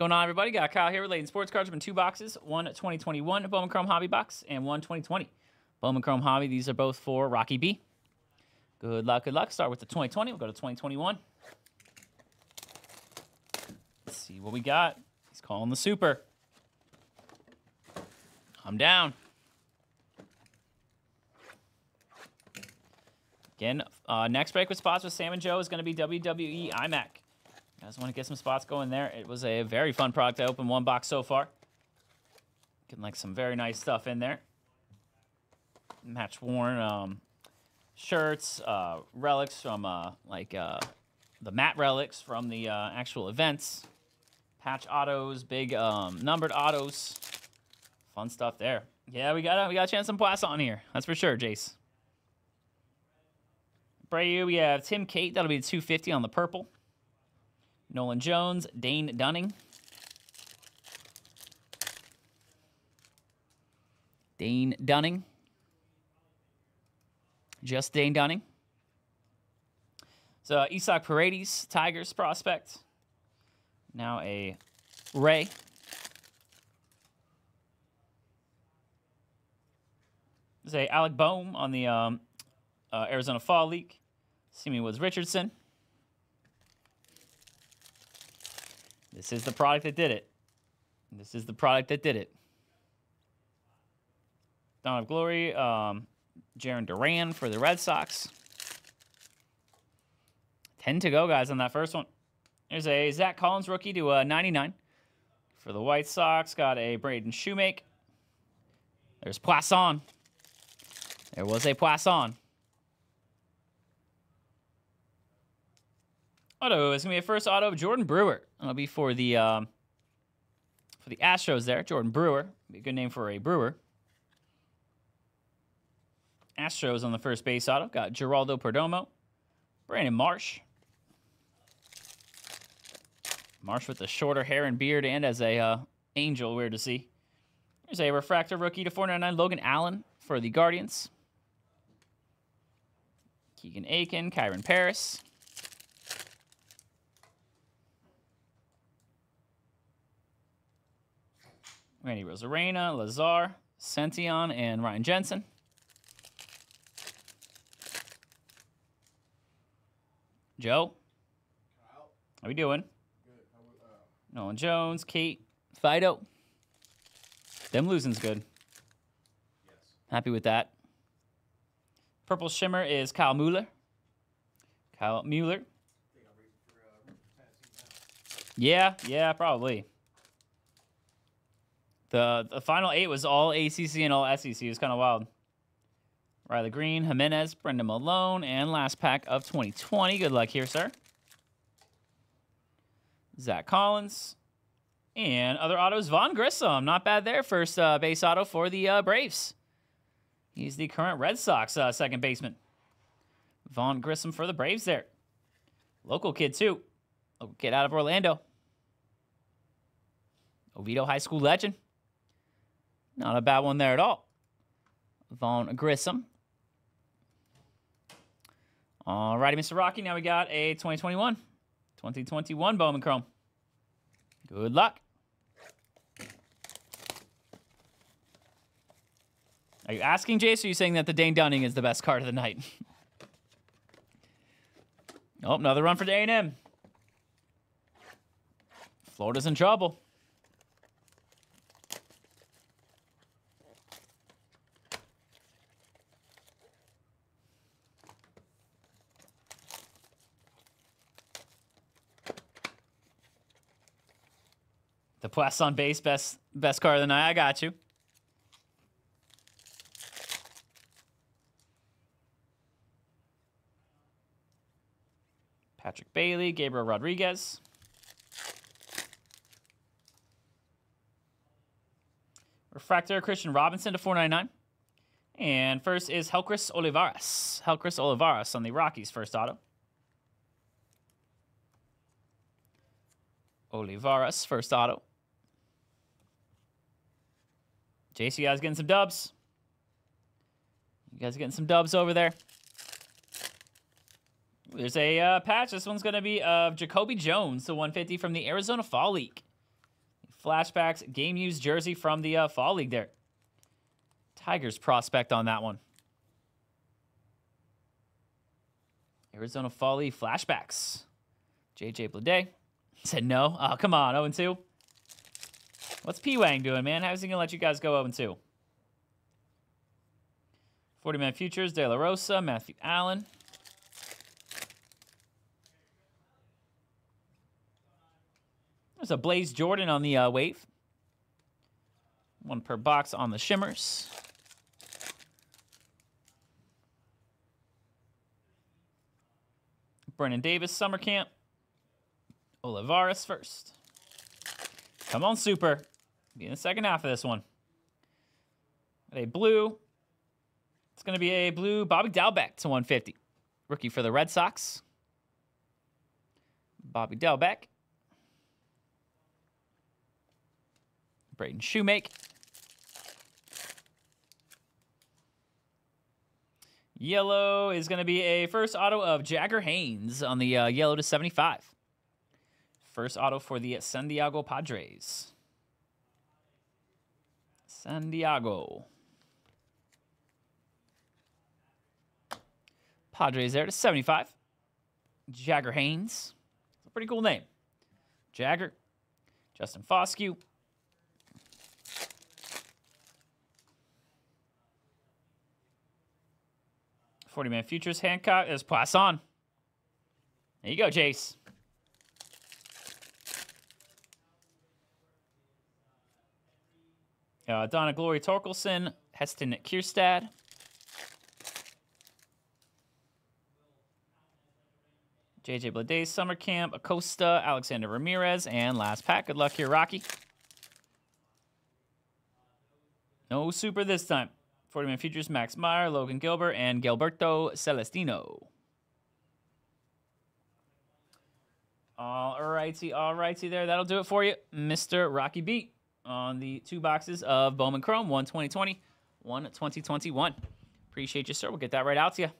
going on, everybody? Got Kyle here Layton Sports Cards. Been two boxes, one 2021 Bowman Chrome Hobby box and one 2020 Bowman Chrome Hobby. These are both for Rocky B. Good luck, good luck. Start with the 2020. We'll go to 2021. Let's see what we got. He's calling the super. I'm down. Again, uh, next break with spots with Sam and Joe is going to be WWE iMac. Guys want to get some spots going there? It was a very fun product. I opened one box so far. Getting like some very nice stuff in there. Match worn um, shirts, uh, relics from uh, like uh, the mat relics from the uh, actual events. Patch autos, big um, numbered autos. Fun stuff there. Yeah, we got a, we got a chance some Poisson here. That's for sure, Jace. Brayu, we have Tim Kate. That'll be 250 on the purple. Nolan Jones, Dane Dunning. Dane Dunning. Just Dane Dunning. So Isaac Paredes, Tigers prospect. Now a Ray. There's a Alec Bohm on the um, uh, Arizona Fall League. Simeon Woods Richardson. This is the product that did it. This is the product that did it. Dawn of Glory, um, Jarren Duran for the Red Sox. 10 to go, guys, on that first one. There's a Zack Collins rookie to uh, 99. For the White Sox, got a Braden Shewmake. There's Poisson. There was a Poisson. Auto is gonna be a first auto of Jordan Brewer. It'll be for the um, for the Astros there. Jordan Brewer, be a good name for a Brewer. Astros on the first base auto. Got Geraldo Perdomo, Brandon Marsh. Marsh with the shorter hair and beard, and as a uh, angel, weird to see. There's a refractor rookie to 499 Logan Allen for the Guardians. Keegan Aiken, Kyren Paris. Randy Arozarena, Lazar, Sention, and Ryan Jensen. Joe, how are we doing? Good. Nolan Jones, Kate, Fido. Them losing's good. Yes. Happy with that. Purple Shimmer is Kyle Mueller. Kyle Mueller. Yeah, yeah, probably. The the final eight was all ACC and all SEC. It was kind of wild. Riley Greene, Jimenez, Brennan Malone, and last pack of 2020. Good luck here, sir. Zack Collins. And other autos, Vaughn Grissom. Not bad there. First uh, base auto for the uh, Braves. He's the current Red Sox uh, second baseman. Vaughn Grissom for the Braves there. Local kid, too. Local kid out of Orlando. Oviedo High School legend. Not a bad one there at all. Vaughn Grissom. All righty, Mr. Rocky. Now we got a 2021. 2021 Bowman Chrome. Good luck. Are you asking, Jace, or are you saying that the Dane Dunning is the best card of the night? oh, another run for A&M. Florida's in trouble. The Poisson base, best best card of the night. I got you. Patrick Bailey, Gabriel Rodriguez. Refractor, Kristian Robinson to 499. And first is Helcris Olivares. Helcris Olivares on the Rockies first auto. Olivares first auto. JC, you guys getting some dubs? You guys getting some dubs over there? There's a uh, patch. This one's going to be of Jacoby Jones, the 150 from the Arizona Fall League. Flashbacks, game used jersey from the uh, Fall League there. Tigers prospect on that one. Arizona Fall League flashbacks. JJ Bleday said no. Oh, come on, 0 2. What's P Wang doing, man? How's he going to let you guys go 0 2? 40 man futures, De La Rosa, Matthew Allan. There's a Blaze Jordan on the uh, wave. One per box on the shimmers. Brennan Davis, summer camp. Olivares first. Come on, Super. Be in the second half of this one. A blue. It's going to be a blue Bobby Dalbec to 150. Rookie for the Red Sox. Bobby Dalbec. Braden Shewmake. Yellow is going to be a first auto of Jagger Haynes on the uh, yellow to 75. First auto for the San Diego Padres. San Diego. Padres there to 75. Jagger Haynes. a pretty cool name. Jagger. Justin Foscue. 40 man futures Hancock is Poisson. There you go, Jace. Uh, Dawn of Glory Torkelson, Heston Kjerstad. JJ Bleday Summer Camp, Acosta, Alexander Ramirez, and last pack. Good luck here, Rocky. No super this time. 40 man futures Max Meyer, Logan Gilbert, and Gilberto Celestino. All righty, all righty there. That'll do it for you, Mr. Rocky Beat, on the two boxes of Bowman Chrome, one 2020, one 2021. Appreciate you, sir. We'll get that right out to you.